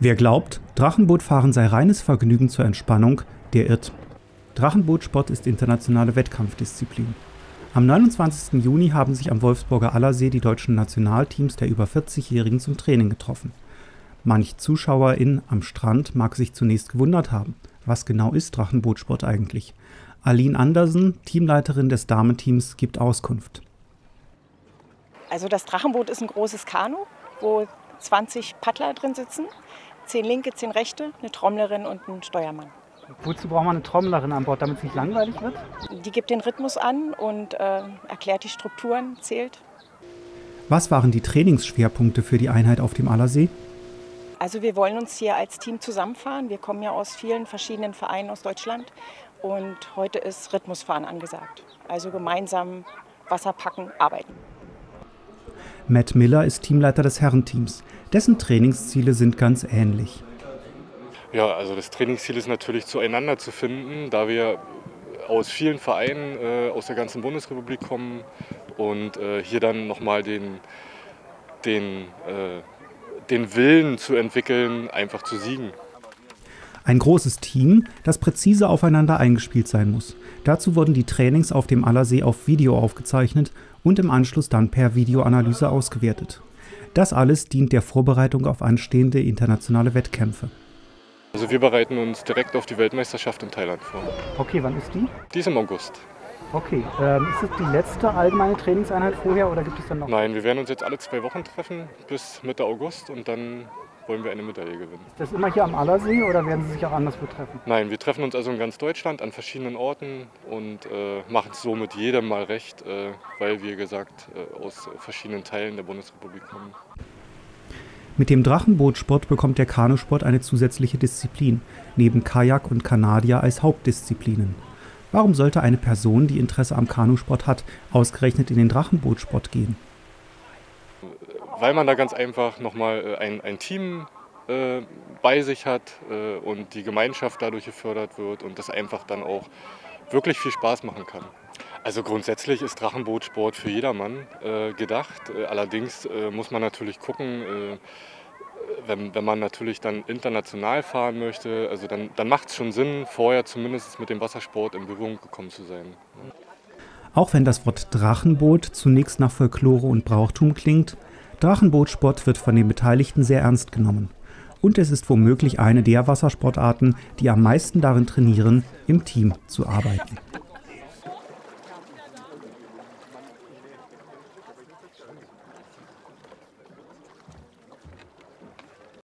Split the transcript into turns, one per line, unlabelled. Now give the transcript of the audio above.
Wer glaubt, Drachenbootfahren sei reines Vergnügen zur Entspannung, der irrt. Drachenbootsport ist internationale Wettkampfdisziplin. Am 29. Juni haben sich am Wolfsburger Allersee die deutschen Nationalteams der über 40-Jährigen zum Training getroffen. Manch Zuschauerin am Strand mag sich zunächst gewundert haben, was genau ist Drachenbootsport eigentlich? Aline Andersen, Teamleiterin des Damenteams, gibt Auskunft.
Also das Drachenboot ist ein großes Kanu, wo 20 Paddler drin sitzen. Zehn linke, zehn rechte, eine Trommlerin und ein Steuermann.
Wozu braucht man eine Trommlerin an Bord, damit es nicht langweilig wird?
Die gibt den Rhythmus an und äh, erklärt die Strukturen, zählt.
Was waren die Trainingsschwerpunkte für die Einheit auf dem Allersee?
Also wir wollen uns hier als Team zusammenfahren. Wir kommen ja aus vielen verschiedenen Vereinen aus Deutschland und heute ist Rhythmusfahren angesagt. Also gemeinsam Wasser packen, arbeiten.
Matt Miller ist Teamleiter des Herrenteams. Dessen Trainingsziele sind ganz ähnlich.
Ja, also das Trainingsziel ist natürlich zueinander zu finden, da wir aus vielen Vereinen äh, aus der ganzen Bundesrepublik kommen und äh, hier dann nochmal den, den, äh, den Willen zu entwickeln, einfach zu siegen.
Ein großes Team, das präzise aufeinander eingespielt sein muss. Dazu wurden die Trainings auf dem Allersee auf Video aufgezeichnet und im Anschluss dann per Videoanalyse ausgewertet. Das alles dient der Vorbereitung auf anstehende internationale Wettkämpfe.
Also wir bereiten uns direkt auf die Weltmeisterschaft in Thailand vor.
Okay, wann ist die?
Die ist im August.
Okay, ähm, ist es die letzte allgemeine Trainingseinheit vorher oder gibt es dann noch?
Nein, wir werden uns jetzt alle zwei Wochen treffen bis Mitte August und dann wollen wir eine Medaille gewinnen.
Ist das immer hier am Allersee oder werden Sie sich auch anders betreffen?
Nein, wir treffen uns also in ganz Deutschland an verschiedenen Orten und äh, machen es somit jedem mal recht, äh, weil wir gesagt äh, aus verschiedenen Teilen der Bundesrepublik kommen.
Mit dem Drachenbootsport bekommt der Kanusport eine zusätzliche Disziplin, neben Kajak und Kanadier als Hauptdisziplinen. Warum sollte eine Person, die Interesse am Kanusport hat, ausgerechnet in den Drachenbootsport gehen?
Weil man da ganz einfach nochmal äh, ein, ein Team äh, bei sich hat äh, und die Gemeinschaft dadurch gefördert wird und das einfach dann auch wirklich viel Spaß machen kann. Also grundsätzlich ist Drachenbootsport für jedermann äh, gedacht. Äh, allerdings äh, muss man natürlich gucken, wenn, wenn, man natürlich dann international fahren möchte, also dann, dann macht es schon Sinn, vorher zumindest mit dem Wassersport in Berührung gekommen zu sein.
Auch wenn das Wort Drachenboot zunächst nach Folklore und Brauchtum klingt, Drachenbootsport wird von den Beteiligten sehr ernst genommen. Und es ist womöglich eine der Wassersportarten, die am meisten darin trainieren, im Team zu arbeiten.